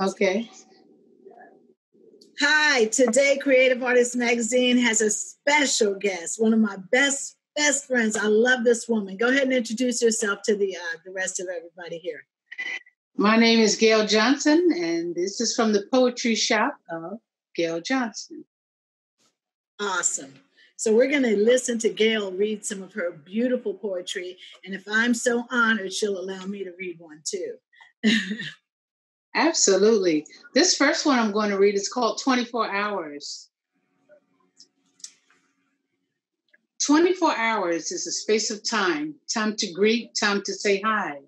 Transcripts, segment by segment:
Okay. Hi, today Creative Artist Magazine has a special guest, one of my best best friends. I love this woman. Go ahead and introduce yourself to the uh, the rest of everybody here. My name is Gail Jhonson, and this is from the Poetry Shop of Gail Jhonson. Awesome. So we're going to listen to Gail read some of her beautiful poetry, and if I'm so honored, she'll allow me to read one too. Absolutely. This first one I'm going to read is called 24 Hours. 24 hours is a space of time, time to greet, time to say hi.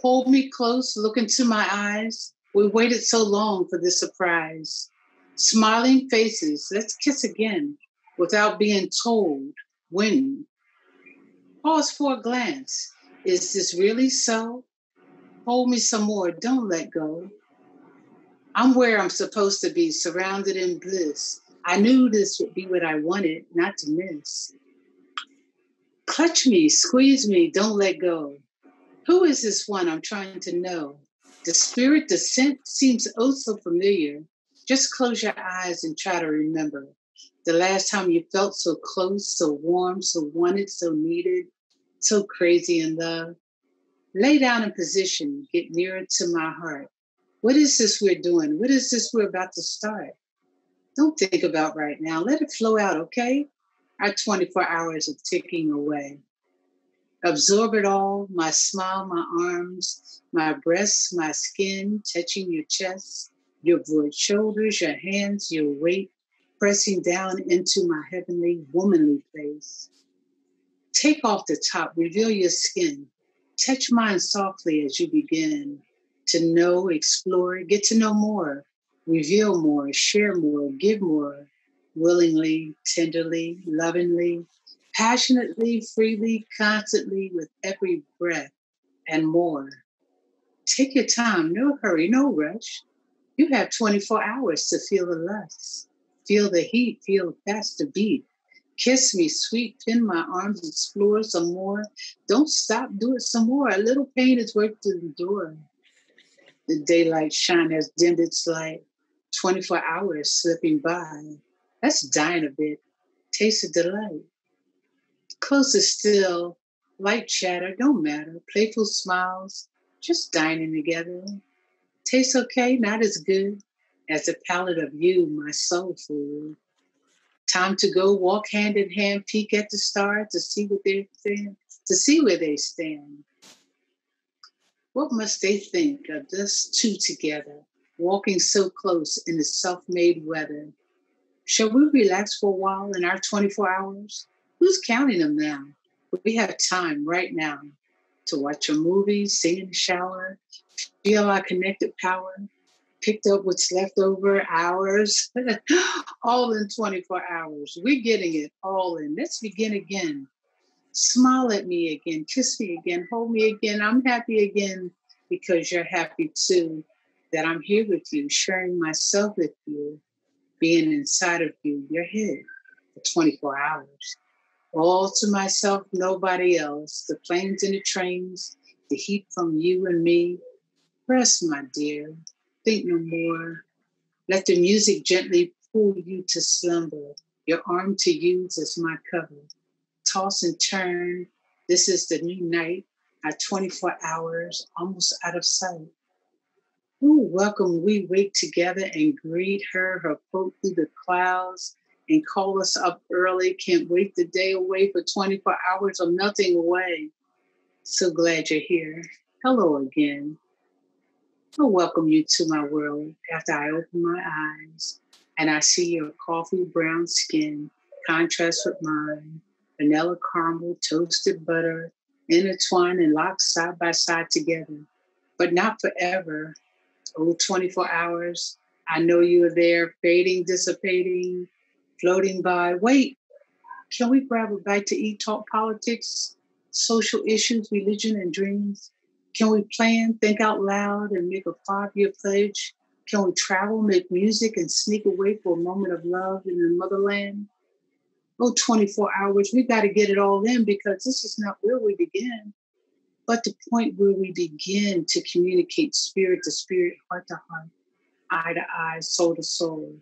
Hold me close, look into my eyes. We waited so long for this surprise. Smiling faces, let's kiss again without being told when. Pause for a glance. Is this really so? Hold me some more, don't let go. I'm where I'm supposed to be, surrounded in bliss. I knew this would be what I wanted, not to miss. Clutch me, squeeze me, don't let go. Who is this one I'm trying to know? The spirit, the scent seems oh so familiar. Just close your eyes and try to remember the last time you felt so close, so warm, so wanted, so needed, so crazy in love. Lay down in position, get nearer to my heart. What is this we're doing? What is this we're about to start? Don't think about right now. Let it flow out, okay? Our 24 hours are ticking away. Absorb it all my smile, my arms, my breasts, my skin touching your chest, your broad shoulders, your hands, your weight pressing down into my heavenly, womanly place. Take off the top, reveal your skin, Touch mine softly as you begin to know, explore, get to know more, reveal more, share more, give more, willingly, tenderly, lovingly, passionately, freely, constantly, with every breath and more. Take your time, no hurry, no rush. You have 24 hours to feel the lust, feel the heat, feel the faster beat, Kiss me, sweet, pin my arms, explore some more. Don't stop, do it some more. A little pain is worth to endure. The daylight shine has dimmed its light. 24 hours slipping by. That's dying a bit. Taste of delight. Closer still, light chatter, don't matter. Playful smiles, just dining together. Tastes okay, not as good as the palate of you, my soul food. Time to go walk hand in hand, peek at the stars to see what they stand, to see where they stand. What must they think of us two together, walking so close in the self-made weather? Shall we relax for a while in our 24 hours? Who's counting them now? We have time right now to watch a movie, sing in the shower, feel our connected power, picked up what's left over hours, all in 24 hours. We're getting it all in. Let's begin again. Smile at me again, kiss me again, hold me again. I'm happy again because you're happy too. That I'm here with you, sharing myself with you, being inside of you, your head for 24 hours. All to myself, nobody else. The planes and the trains, the heat from you and me. Rest, my dear think no more. Let the music gently pull you to slumber, your arm to use as my cover. Toss and turn. This is the new night, our 24 hours, almost out of sight. Ooh, welcome we wake together and greet her, her float through the clouds and call us up early. Can't wait the day away for 24 hours of melting away. So glad you're here. Hello again. I welcome you to my world after I open my eyes and I see your coffee brown skin contrast with mine, vanilla caramel, toasted butter, intertwined and locked side by side together, but not forever. Oh, 24 hours. I know you are there, fading, dissipating, floating by. Wait, can we grab a bite to eat, talk politics, social issues, religion, and dreams? Can we plan, think out loud, and make a five year pledge? Can we travel, make music, and sneak away for a moment of love in the motherland? Oh, 24 hours, we've got to get it all in because this is not where we begin, but the point where we begin to communicate spirit to spirit, heart to heart, eye to eye, soul to soul.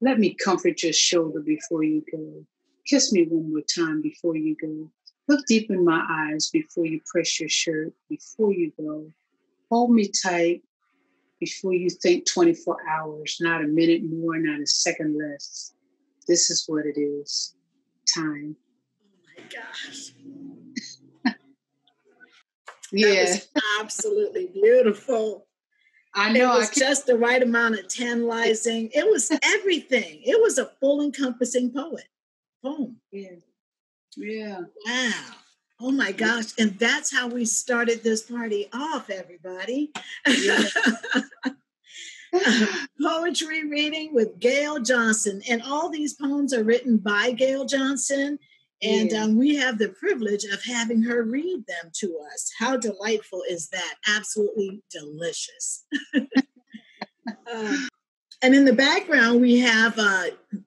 Let me comfort your shoulder before you go. Kiss me one more time before you go. Look deep in my eyes before you press your shirt, before you go. Hold me tight before you think 24 hours, not a minute more, not a second less. This is what it is time. Oh my gosh. yeah. absolutely beautiful. I know. It was just the right amount of tantalizing. It was everything. It was a full encompassing poet poem. Yeah. Yeah. Wow. Oh my gosh. And that's how we started this party off, everybody. Yeah. Poetry reading with Gail Jhonson. And all these poems are written by Gail Jhonson. And yeah. um, we have the privilege of having her read them to us. How delightful is that? Absolutely delicious. uh, and in the background, we have uh,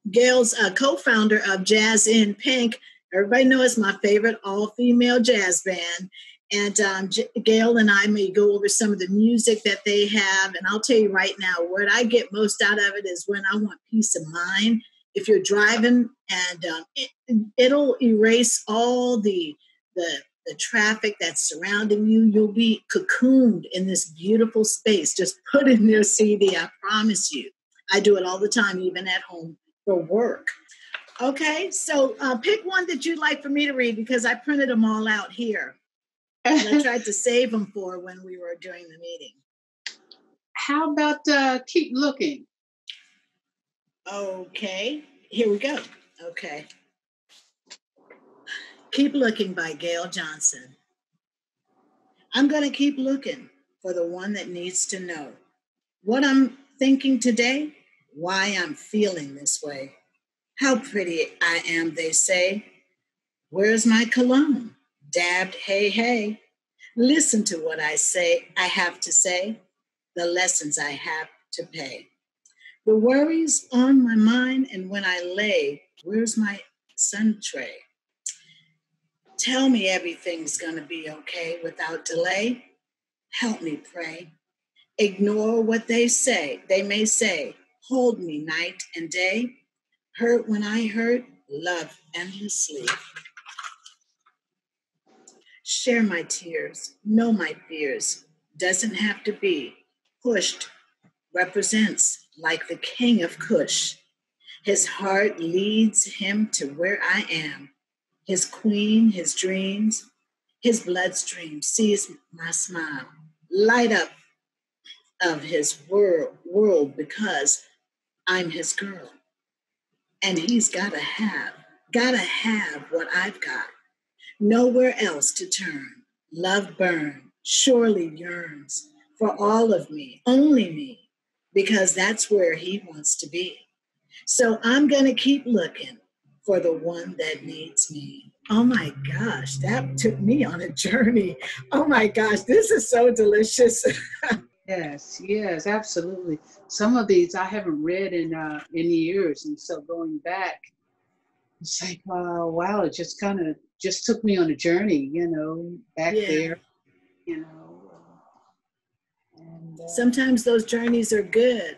Gail's uh, co founder of Jazz in Pink. Everybody knows my favorite all female jazz band. And um, J- Gail and I may go over some of the music that they have. And I'll tell you right now, what I get most out of it is when I want peace of mind. If you're driving and um, it, will erase all the, the the traffic that's surrounding you you'll be cocooned in this beautiful space. Just put in your cd i promise you. I do it all the time even at home for work. Okay so uh, pick one that you'd like for me to read because i printed them all out here i tried to save them for when we were doing the meeting how about uh, keep looking Okay, here we go. Okay. Keep Looking by Gail Jhonson. I'm going to keep looking for the one that needs to know what I'm thinking today, why I'm feeling this way. How pretty I am, they say. Where's my cologne? Dabbed, hey, hey. Listen to what I say, I have to say, the lessons I have to pay. The worries on my mind, and when I lay, where's my sun tray? Tell me everything's gonna be okay without delay. Help me pray. Ignore what they say, they may say. Hold me night and day. Hurt when I hurt, love endlessly. Share my tears, know my fears. Doesn't have to be pushed, represents like the king of Cush. His heart leads him to where I am. His queen, his dreams, his bloodstream sees my smile light up of his world, world because I'm his girl. And he's got to have, got to have what I've got. Nowhere else to turn. Love burn, surely yearns for all of me, only me because that's where he wants to be. So I'm going to keep looking for the one that needs me. Oh my gosh, that took me on a journey. Oh my gosh, this is so delicious. yes, yes, absolutely. Some of these I haven't read in uh, in years, and so going back, it's like, uh, wow, it just kind of just took me on a journey, you know, back yeah. there, you know Sometimes those journeys are good.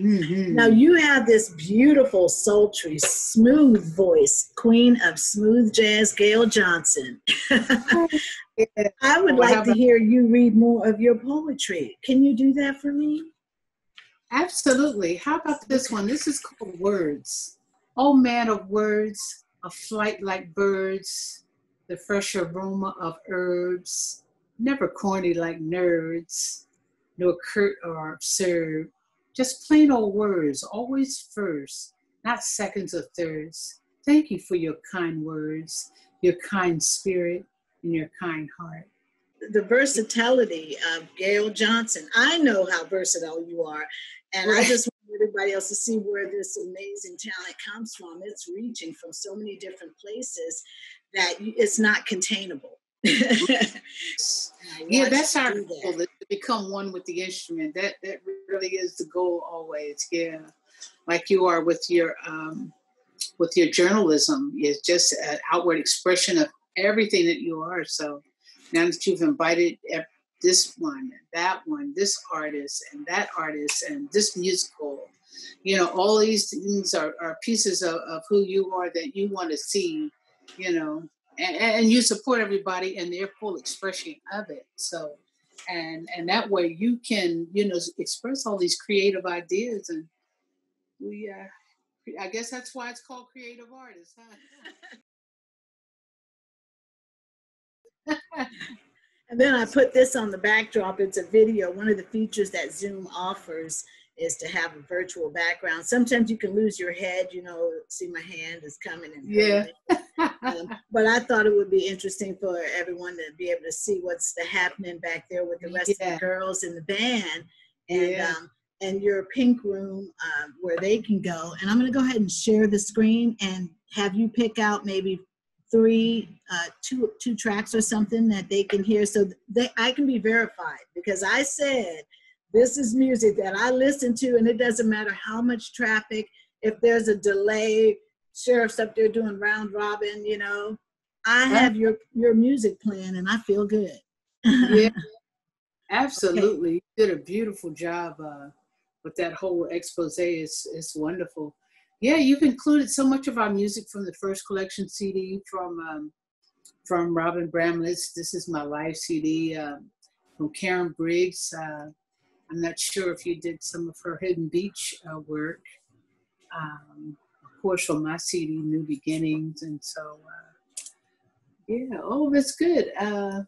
Mm-hmm. Now you have this beautiful, sultry, smooth voice, queen of smooth jazz, Gail Jhonson. I would like to hear you read more of your poetry. Can you do that for me? Absolutely. How about this one? This is called Words. Oh man of words, a flight like birds, the fresh aroma of herbs, never corny like nerds nor curt or absurd. Just plain old words, always first, not seconds or thirds. Thank you for your kind words, your kind spirit, and your kind heart. The versatility of Gail Jhonson. I know how versatile you are, and right. I just everybody else to see where this amazing talent comes from. It's reaching from so many different places that it's not containable. yeah, that's our goal that. to become one with the instrument. That that really is the goal always. Yeah, like you are with your um, with your journalism. It's just an outward expression of everything that you are. So now that you've invited this one, that one, this artist, and that artist, and this musical. You know, all these things are, are pieces of, of who you are that you want to see, you know, and, and you support everybody in their full expression of it. So, and and that way you can, you know, express all these creative ideas and we uh I guess that's why it's called creative artists, huh? and then I put this on the backdrop. It's a video. One of the features that Zoom offers is to have a virtual background. Sometimes you can lose your head, you know, see my hand is coming and yeah. um, but I thought it would be interesting for everyone to be able to see what's the happening back there with the rest yeah. of the girls in the band. And yeah. um, and your pink room uh, where they can go. And I'm going to go ahead and share the screen and have you pick out maybe three, uh, two, two tracks or something that they can hear, so they I can be verified because I said this is music that I listen to, and it doesn't matter how much traffic. If there's a delay, sheriff's up there doing round robin, you know. I have your your music playing, and I feel good. yeah, absolutely. Okay. You did a beautiful job. Uh, with that whole expose it's, it's wonderful. Yeah, you've included so much of our music from the first collection CD from um, from Robin Bramlett's "This Is My Life" CD, um, from Karen Briggs. Uh, I'm not sure if you did some of her Hidden Beach uh, work. Um, of course, from my CD, New Beginnings, and so uh, yeah, of it's good. Uh,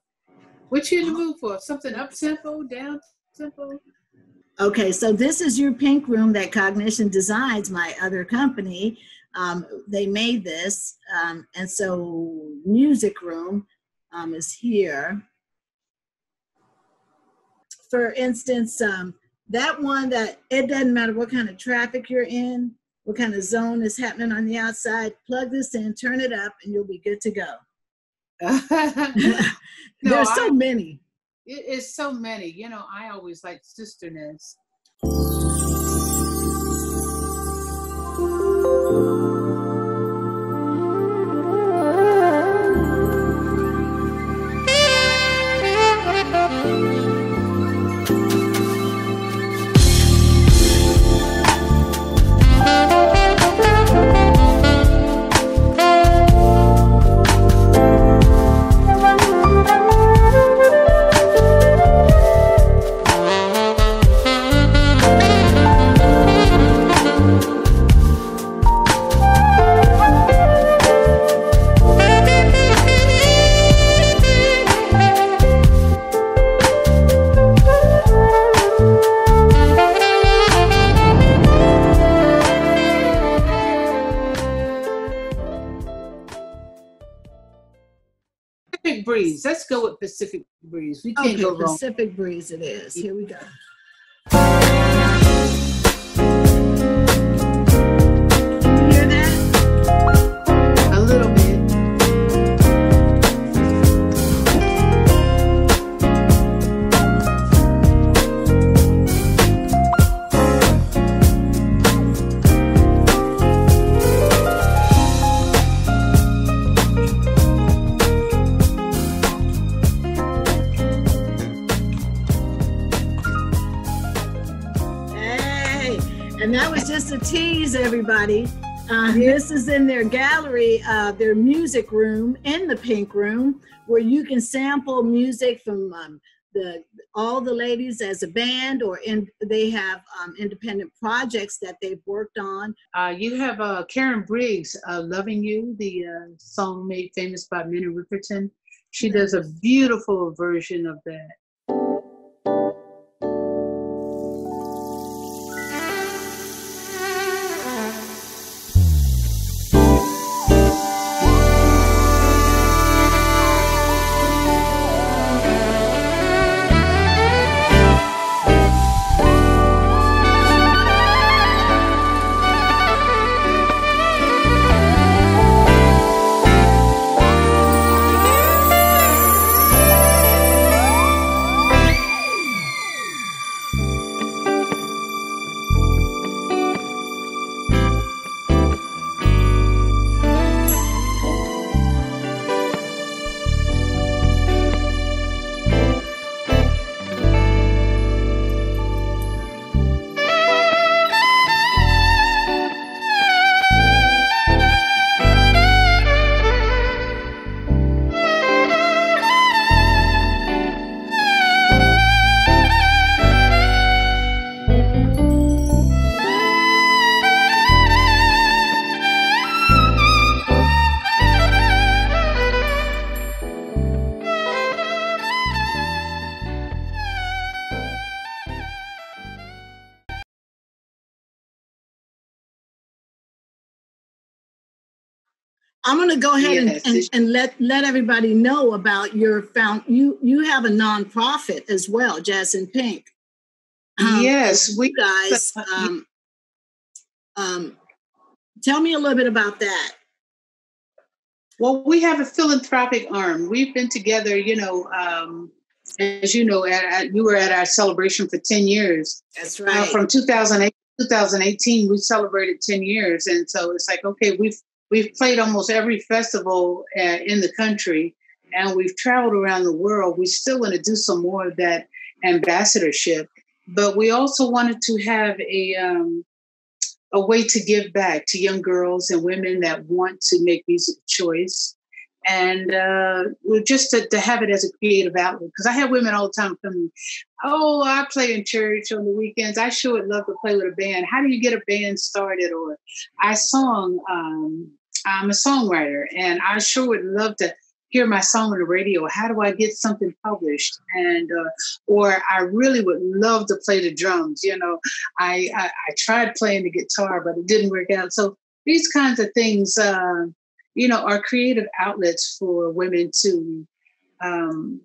what you in the mood for? Something up tempo, down tempo? Okay, so this is your pink room that Cognition Designs, my other company. Um, they made this, um, and so music room um, is here. For instance, um, that one that it doesn't matter what kind of traffic you're in, what kind of zone is happening on the outside, plug this in, turn it up, and you'll be good to go. no, There's so I, many it is so many. You know, I always like sisterness. Go with Pacific Breeze. We can't okay, go wrong. Pacific Breeze it is. Here we go. Just a tease, everybody. Uh, this is in their gallery, uh, their music room in the pink room, where you can sample music from um, the all the ladies as a band, or in, they have um, independent projects that they've worked on. Uh, you have uh, Karen Briggs, uh, "Loving You," the uh, song made famous by Minnie Riperton. She does a beautiful version of that. I'm going to go ahead yes. and, and, and, let let everybody know about your found. You you have a nonprofit as well, Jazz in Pink. Um, yes, we guys. Um, um, tell me a little bit about that. Well, we have a philanthropic arm. We've been together, you know, um, as you know, at, at, you were at our celebration for 10 years. That's uh, right. Uh, from 2008 2018, we celebrated 10 years. And so it's like, okay, we've we've played almost every festival uh, in the country and we've traveled around the world. We still want to do some more of that ambassadorship, but we also wanted to have a um, a way to give back to young girls and women that want to make music choice and uh, just to, to, have it as a creative outlet. Because I have women all the time coming, oh, I play in church on the weekends. I sure would love to play with a band. How do you get a band started? Or I song, um, I'm a songwriter, and I sure would love to hear my song on the radio. How do I get something published? And uh, or I really would love to play the drums. You know, I, I, I tried playing the guitar, but it didn't work out. So these kinds of things. Uh, you know, are creative outlets for women to um,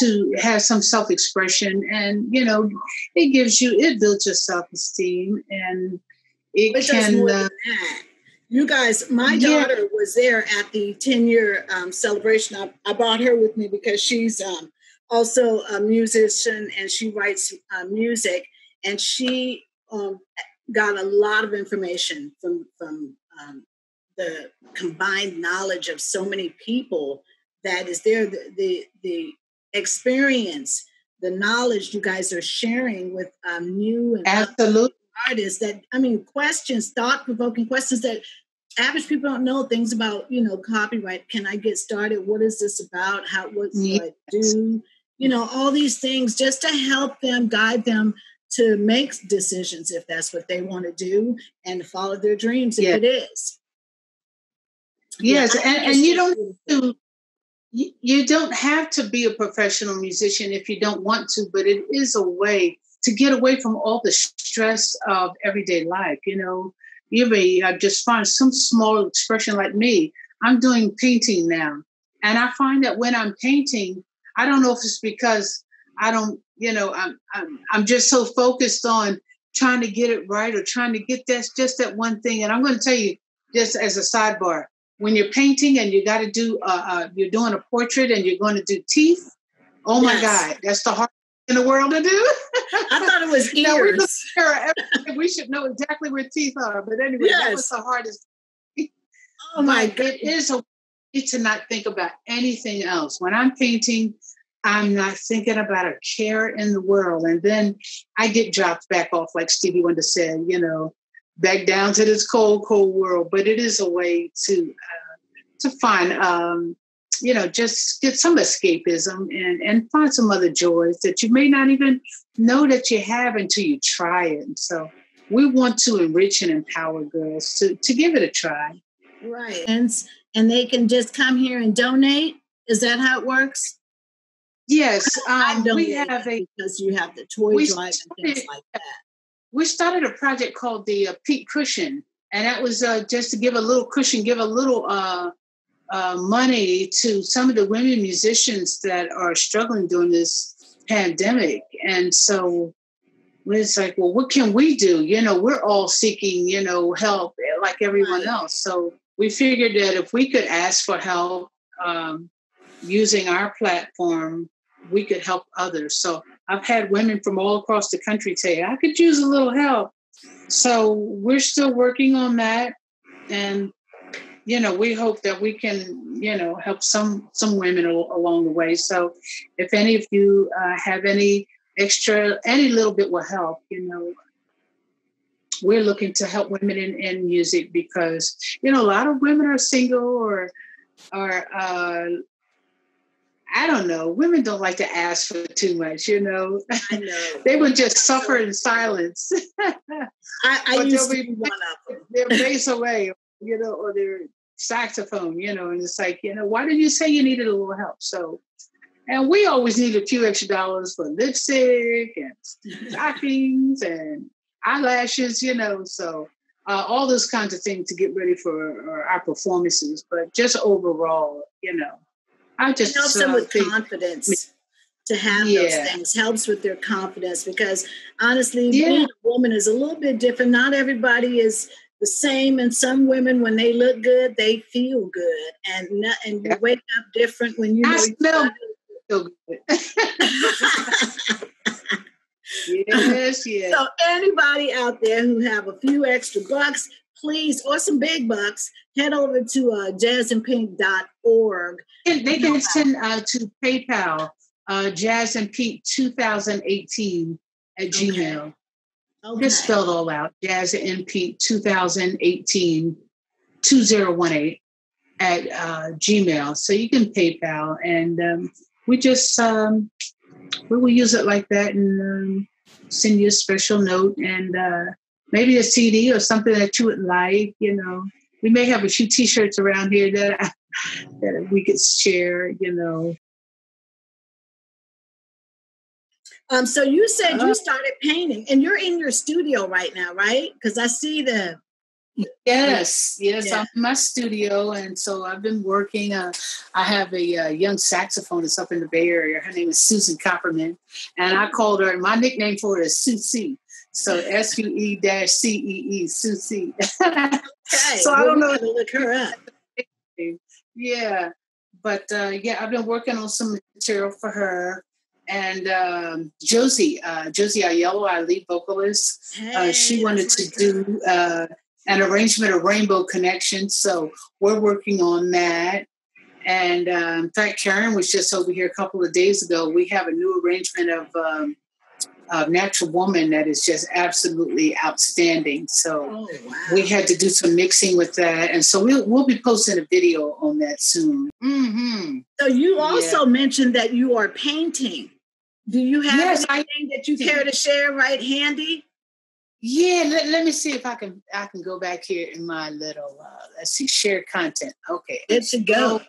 to have some self-expression, and you know, it gives you it builds your self-esteem, and it but can. You guys, my daughter yeah. was there at the 10 year um, celebration. I, I, brought her with me because she's um, also a musician and she writes uh, music. And she um, got a lot of information from, from um, the combined knowledge of so many people that is there the the, the experience the knowledge you guys are sharing with um, new and absolute artists that i mean questions thought-provoking questions that average people don't know things about you know copyright can i get started what is this about how what do yes. i do you know all these things just to help them guide them to make decisions if that's what they want to do and follow their dreams if yes. it is Yes, yeah, and, and you don't to, you don't have to be a professional musician if you don't want to, but it is a way to get away from all the stress of everyday life. You know, you may uh, just find some small expression like me. I'm doing painting now, and I find that when I'm painting, I don't know if it's because I don't, you know, I'm I'm, I'm just so focused on trying to get it right or trying to get that just that one thing. And I'm going to tell you, just as a sidebar, when you're painting and you got to do uh, uh, you're doing a portrait and you're going to do teeth oh my yes. god that's the hardest in the world to do. I thought it was ears. we, we should know exactly where teeth are but anyway yes. that was the hardest oh my god it is a way to not think about anything else. When i'm painting i'm not thinking about a care in the world and then i get dropped back off like stevie wonder said you know back down to this cold, cold world. But it is a way to uh, to find, um, you know, just get some escapism and and find some other joys that you may not even know that you have until you try it. And so we want to enrich and empower girls to to give it a try. Right, and and they can just come here and donate. Is that how it works? Yes, um, we have a because you have the toy drive and things like that we started a project called the uh, Pink Cushion, and that was uh, just to give a little cushion, give a little uh, uh, money to some of the women musicians that are struggling during this pandemic. And so it's like, well, what can we do? You know, we're all seeking, you know, help like everyone else. So we figured that if we could ask for help um, using our platform, we could help others. So I've had women from all across the country say, I could use a little help. So we're still working on that. And, you know, we hope that we can, you know, help some some women along the way. So if any of you uh, have any extra, any little bit will help, you know, we're looking to help women in, in music because, you know, a lot of women are single or are uh, I don't know. Women don't like to ask for too much, you know. I know. they would just suffer in silence. I, I used to be one of them. Their bass away, you know, or their saxophone, you know, and it's like, you know, why did you say you needed a little help? So, and we always need a few extra dollars for lipstick and stockings and eyelashes, you know. So uh, all those kinds of things to get ready for our performances. But just overall, you know, I just it helps them uh, with confidence to have yeah. those things helps with their confidence because honestly yeah. being a woman is a little bit different not everybody is the same and some women when they look good they feel good and not, and you wake up different when you I smell good. yes, yes. So anybody out there who have a few extra bucks, please, or some big bucks, head over to uh, jazzinpink.org. And they can send uh, to PayPal uh, Jazz and Pete 2018 at okay. Gmail. Okay. Just spelled all out. Jazz and Pete 2018 2018 at uh, Gmail. So you can PayPal, and um, we just um, we will use it like that and um, send you a special note and uh, maybe a CD or something that you would like. You know, we may have a few T-shirts around here that that we could share. You know, Um, so you said you uh-huh. started painting, and you're in your studio right now, right? Because I see the. Yes, yes, yeah. I'm in my studio, and so I've been working. Uh, I have a, uh, young saxophonist up in the Bay Area. Her name is Susan Copperman, and I called her. My nickname for her is Susie. So S U E dash C E E Susie. okay, so I don't know. To look her up. Yeah, but uh, yeah, I've been working on some material for her and um, Josie, uh, Josie Aiello, our lead vocalist, hey, uh, she wanted to do uh, an arrangement of Rainbow Connection. So we're working on that. And um, in fact, Karen was just over here a couple of days ago. We have a new arrangement of, um, of Natural Woman that is just absolutely outstanding. So oh, wow. we had to do some mixing with that. And so we'll, we'll be posting a video on that soon. Mm-hmm. So you also yeah. mentioned that you are painting. Do you have yes, anything I, that you care to share right handy? Yeah, let, let me see if I can I can go back here in my little uh, let's see, share content. Okay. Good to go.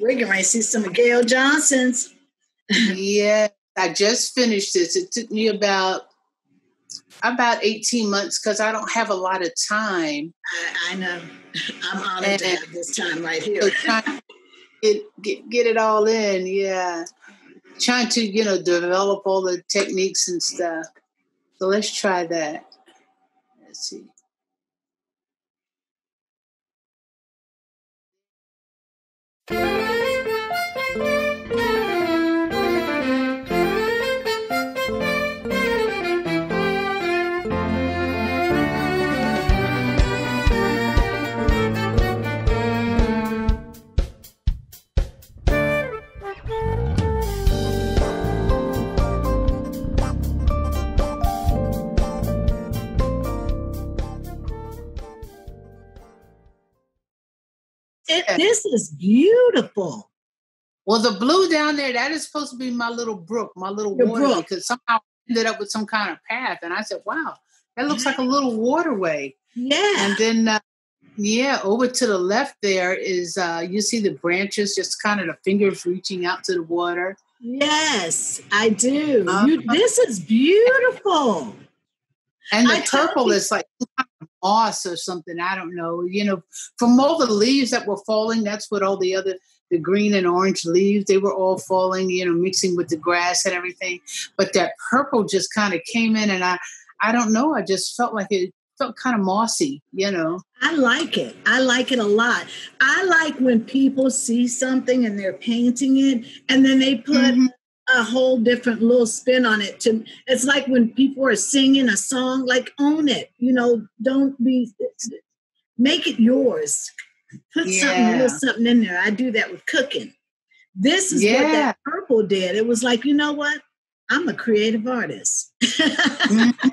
We're going to see some of Gail Jhonson's. yeah, I just finished this. It took me about about 18 months because I don't have a lot of time. I, I know. I'm honored and, to have this time right here. Get, get, get it all in, yeah trying to, you know, develop all the techniques and stuff. So let's try that. Let's see. It, this is beautiful. Well, the blue down there, that is supposed to be my little brook, my little Your water, brook. because somehow ended up with some kind of path. And I said, wow, that looks like a little waterway. Yeah. And then, uh, yeah, over to the left there is, uh, you see the branches, just kind of the fingers reaching out to the water. Yes, I do. Uh, you, this is beautiful. And the I purple is like moss or something. I don't know. You know, from all the leaves that were falling, that's what all the other the green and orange leaves they were all falling. You know, mixing with the grass and everything. But that purple just kind of came in, and I I don't know. I just felt like it felt kind of mossy. You know. I like it. I like it a lot. I like when people see something and they're painting it, and then they put. Mm-hmm a whole different little spin on it to it's like when people are singing a song like own it you know don't be make it yours put yeah. something a little something in there i do that with cooking this is yeah. what that purple did it was like you know what i'm a creative artist mm-hmm.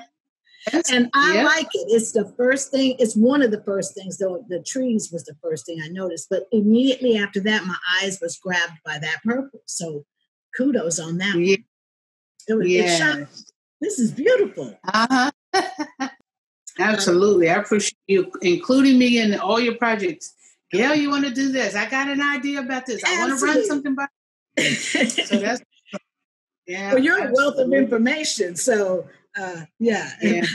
and i yeah. like it it's the first thing it's one of the first things though the trees was the first thing i noticed but immediately after that my eyes was grabbed by that purple so kudos on that. Yeah. It was, yeah. this is beautiful. Uh-huh. Absolutely. I appreciate you including me in all your projects. Gail, you want to do this? I got an idea about this. I want to run something by. so that's yeah. Well, you're absolutely. a wealth of information, so uh, yeah. yeah.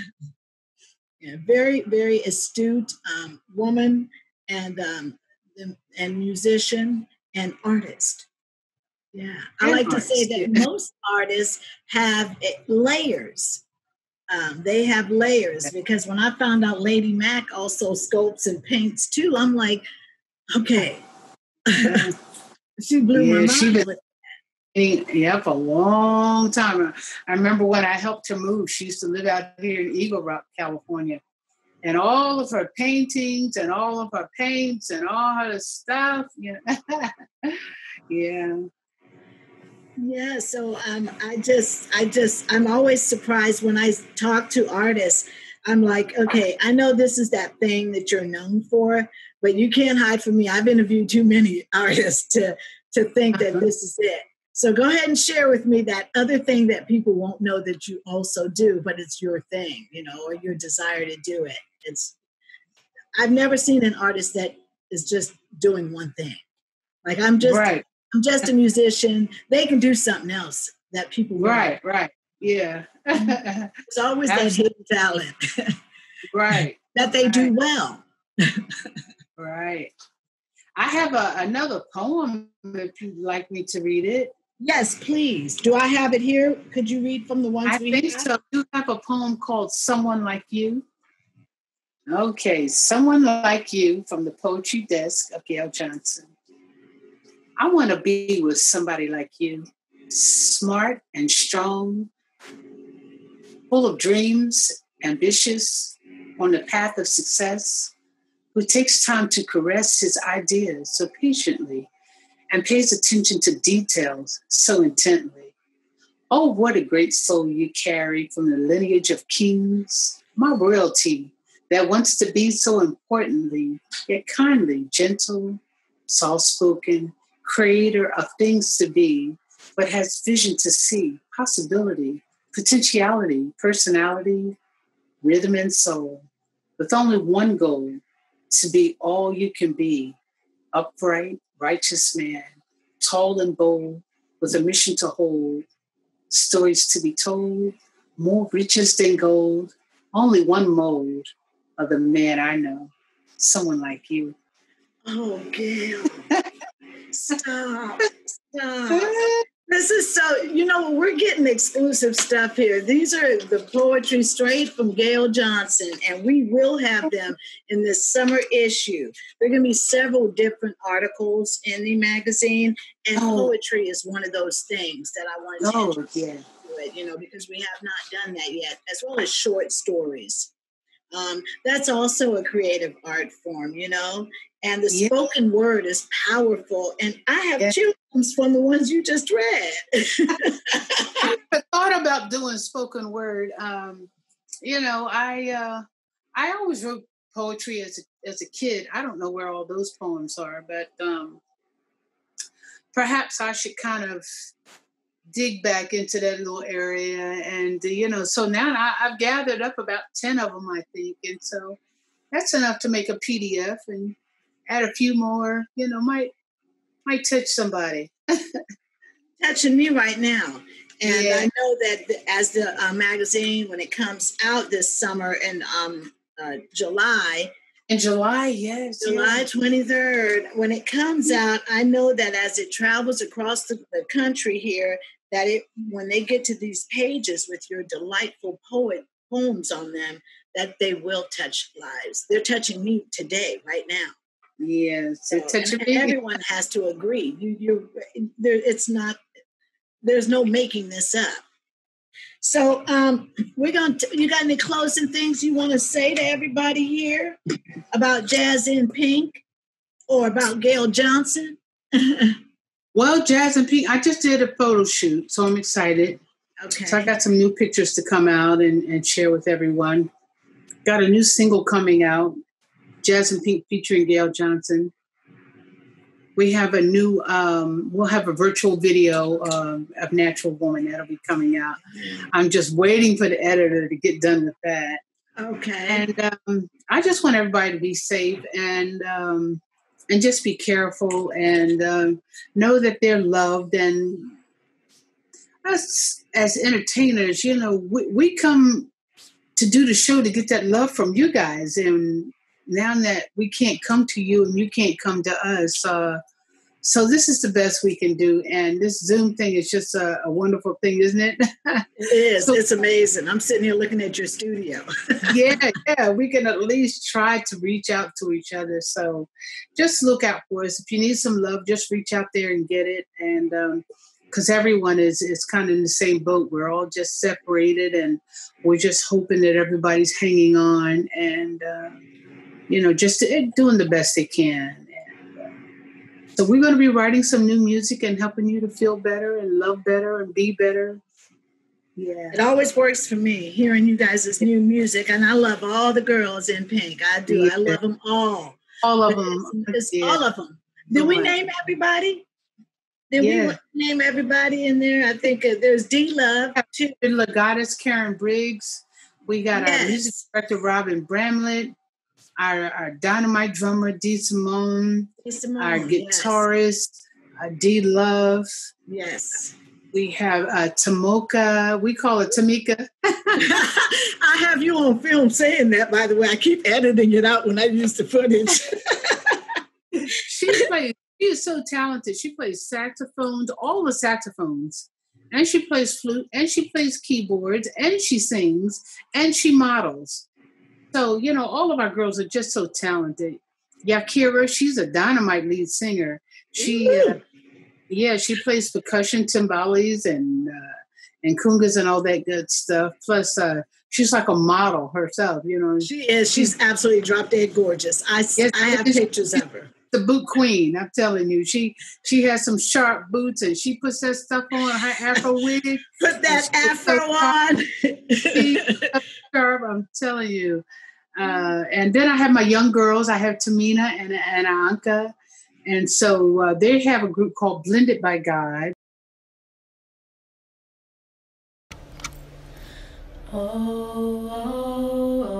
Yeah, very, very astute um, woman and um, and musician and artist. Yeah, I like to say that most artists have eh, layers. Um, they have layers because when I found out Lady Mac also sculpts and paints too, I'm like, okay. she blew yeah, my mind. She been, yeah, for a long time. I remember when I helped her move. She used to live out here in Eagle Rock, California, and all of her paintings and all of her paints and all her stuff. You know, yeah. Yeah, so um, I just, I just, I'm always surprised when I talk to artists. I'm like, okay, I know this is that thing that you're known for, but you can't hide from me. I've interviewed too many artists to to think that uh-huh. this is it. So go ahead and share with me that other thing that people won't know that you also do, but it's your thing, you know, or your desire to do it. It's I've never seen an artist that is just doing one thing. Like I'm just right. I'm just a musician. They can do something else that people Right, right. Yeah. it's always that hidden talent. right. that they right. do well. right. I have a, another poem if you'd like me to read it. Yes, please. Do I have it here? Could you read from the ones I we think have? so. You have a poem called Someone Like You. Okay, Someone Like You from the Poetry Desk of Gail Jhonson. I want to be with somebody like you, smart and strong, full of dreams, ambitious, on the path of success, who takes time to caress his ideas so patiently and pays attention to details so intently. Oh, what a great soul you carry from the lineage of kings, my royalty that wants to be so importantly, yet kindly, gentle, soft spoken, creator of things to be, but has vision to see, possibility, potentiality, personality, rhythm, and soul, with only one goal to be all you can be upright, righteous man, tall and bold, with a mission to hold, stories to be told, more riches than gold, only one mold of the man I know, someone like you. Oh, Gail. Stop. Stop. This is so, you know, we're getting exclusive stuff here. These are the poetry straight from Gail Jhonson, and we will have them in this summer issue. There are going to be several different articles in the magazine, and oh. poetry is one of those things that I wanted to oh, yeah. it, you know, because we have not done that yet, as well as short stories. Um, that's also a creative art form, you know, and the spoken word is powerful. And I have chills from the ones you just read. I thought about doing spoken word. Um, you know, I uh, I always wrote poetry as a, as a kid. I don't know where all those poems are, but um, perhaps I should kind of dig back into that little area and you know so now I, have gathered up about 10 of them i think and so that's enough to make a pdf and add a few more, you know, might might touch somebody. Touching me right now. And yeah. I know that as the uh, magazine, when it comes out this summer in um, uh, July, in July, yes. July yes. 23rd, when it comes out, I know that as it travels across the, the country here, that it when they get to these pages with your delightful poet poems on them, that they will touch lives. They're touching me today, right now. Yes, so, everyone has to agree. You, you, there, it's not. There's no making this up. So, um, we're going to. You got any closing things you want to say to everybody here about Jazz in Pink or about Gail Jhonson? well, Jazz in Pink. I just did a photo shoot, so I'm excited. Okay. So I got some new pictures to come out and, and share with everyone. Got a new single coming out Jazz in Pink featuring Gail Jhonson. We have a new, um, we'll have a virtual video um, of Natural Woman that'll be coming out. I'm just waiting for the editor to get done with that. Okay. And um, I just want everybody to be safe and um, and just be careful and um, know that they're loved. And us as entertainers, you know, we, we come to do the show to get that love from you guys. And now that we can't come to you and you can't come to us, uh, so this is the best we can do, and this Zoom thing is just a, a wonderful thing, isn't it? it is. So, it's amazing. I'm sitting here looking at your studio. yeah, yeah. We can at least try to reach out to each other. So just look out for us. If you need some love, just reach out there and get it. And because um, everyone is is kind of in the same boat, we're all just separated, and we're just hoping that everybody's hanging on and. Uh, you know, just doing the best they can so we're going to be writing some new music and helping you to feel better and love better and be better. Yeah. It always works for me hearing you guys' new music. And I love all the girls in pink. I do. Yeah. I love them all. All of them. It's, it's yeah. all of them. Did we name everybody? Did yeah. we name everybody in there? I think uh, there's D Love. Goddess Karen Briggs. We got yes. our music director Robin Bramlett our, our dynamite drummer D Simone, D. Simone our guitarist yes. uh, D Love. Yes. We have uh, Tamoka. We call it Tamika. I have you on film saying that, by the way. I keep editing it out when I use the footage. she plays. She is so talented. She plays saxophones, all the saxophones, and she plays flute, and she plays keyboards, and she sings, and she models. So, you know, all of our girls are just so talented. Yakira, she's a dynamite lead singer. She, uh, yeah, she plays percussion, timbales, and uh, and congas and all that good stuff. Plus, uh, she's like a model herself. You know, she is. She's absolutely drop dead gorgeous. I yes, I have pictures of her. The boot queen, I'm telling you, she she has some sharp boots and she puts that stuff on her afro wig. Put that afro on. she, sharp, I'm telling you. Uh, and then I have my young girls. I have Tamina and, and Anka. And so uh, they have a group called Blended by God. Oh, oh, oh,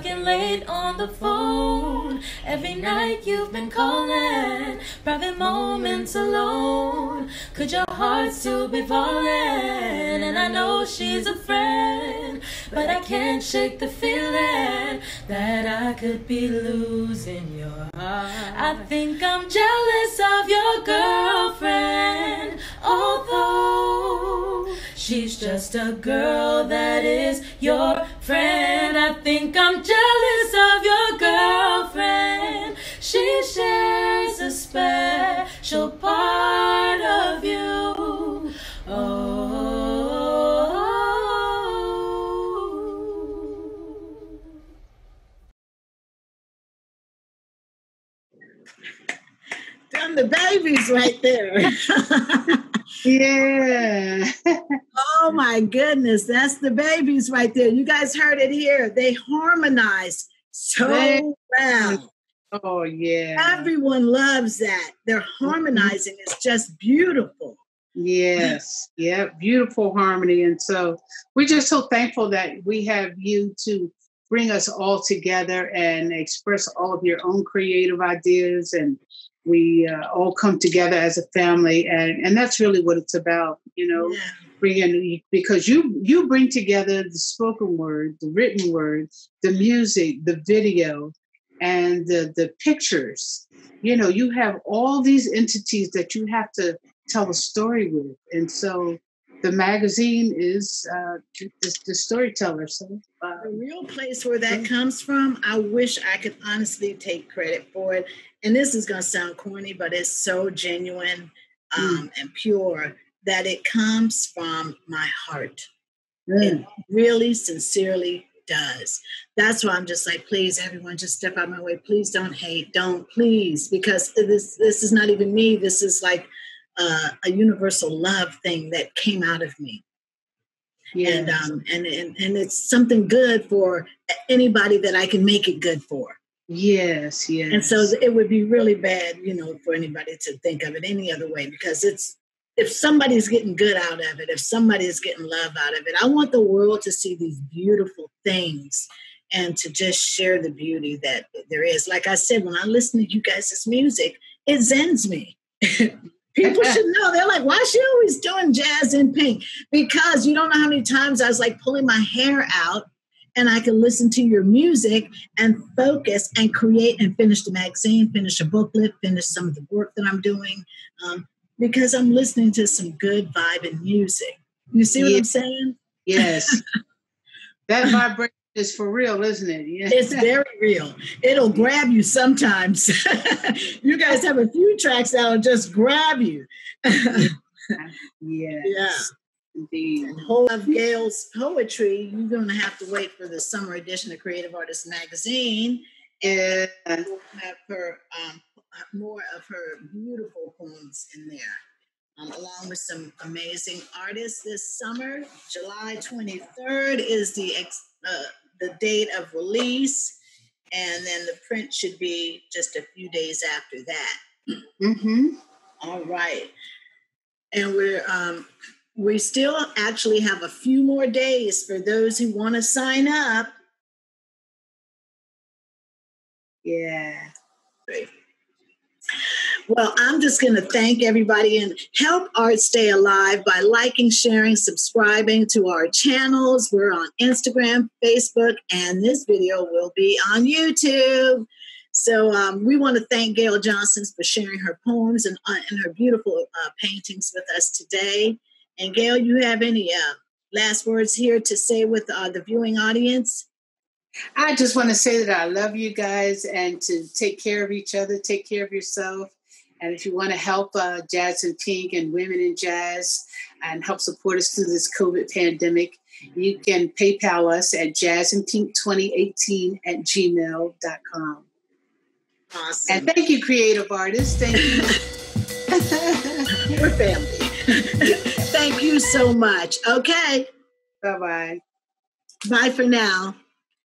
talking late on the phone. Every night you've been calling, private moments alone. Could your heart still be falling? And I know she's a friend, but I can't shake the feeling that I could be losing your heart. I think I'm jealous of your girlfriend, although she's just a girl that is your friend. I think I'm jealous of your girlfriend. She shares a special part of you. Oh. Done the babies right there. yeah. oh my goodness, that's the babies right there. You guys heard it here. They harmonize so well. Oh yeah. Everyone loves that. They're mm-hmm. harmonizing. Mm-hmm. It's just beautiful. Yes. yeah. Beautiful harmony. And so we're just so thankful that we have you to bring us all together and express all of your own creative ideas and we uh, all come together as a family and and that's really what it's about you know yeah. bringing because you you bring together the spoken word the written word the music the video and the the pictures you know you have all these entities that you have to tell a story with and so the magazine is uh, the, the storyteller so uh, the real place where that comes from i wish i could honestly take credit for it and this is going to sound corny but it's so genuine um, mm. and pure that it comes from my heart mm. it really sincerely does. That's why I'm just like, please, everyone, just step out of my way. Please don't hate. Don't, please, because this this is not even me. This is like uh, a universal love thing that came out of me. Yes. And, um, and and and it's something good for anybody that I can make it good for. Yes, yes. And so it would be really bad, you know, for anybody to think of it any other way because it's if somebody's getting good out of it, if somebody is getting love out of it, I want the world to see these beautiful things and to just share the beauty that there is. Like I said, when I listen to you guys' music, it zens me. People should know. They're like, why is she always doing jazz in pink? Because you don't know how many times I was like pulling my hair out and I could listen to your music and focus and create and finish the magazine, finish a booklet, finish some of the work that I'm doing um, because I'm listening to some good vibe and music. You see what yeah. I'm saying? Yes. that vibration is for real, isn't it? Yeah. It's very real. It'll grab you sometimes. you guys have a few tracks that'll just grab you. yes. Yeah. Indeed. And whole of Gail's poetry, you're going to have to wait for the summer edition of Creative Artist Magazine. And we'll have her um, more of her beautiful poems in there, um, along with some amazing artists this summer. July 23rd is the ex, uh, the date of release, and then the print should be just a few days after that. Mm-hmm. All right, and we're um, we still actually have a few more days for those who want to sign up. Yeah. Great. Well, I'm just going to thank everybody and help art stay alive by liking, sharing, subscribing to our channels. We're on Instagram, Facebook, and this video will be on YouTube. So um, we want to thank Gail Jhonson for sharing her poems and, uh, and her beautiful uh, paintings with us today. And Gail, you have any uh, last words here to say with uh, the viewing audience? I just want to say that I love you guys and to take care of each other, take care of yourself. And if you want to help uh, Jazz in Pink and Women in Jazz and help support us through this COVID pandemic, you can PayPal us at jazzinpink2018 at gmail.com. Awesome. And thank you, creative artists. Thank you. We're family. Thank you so much. Okay. Bye bye. Bye for now.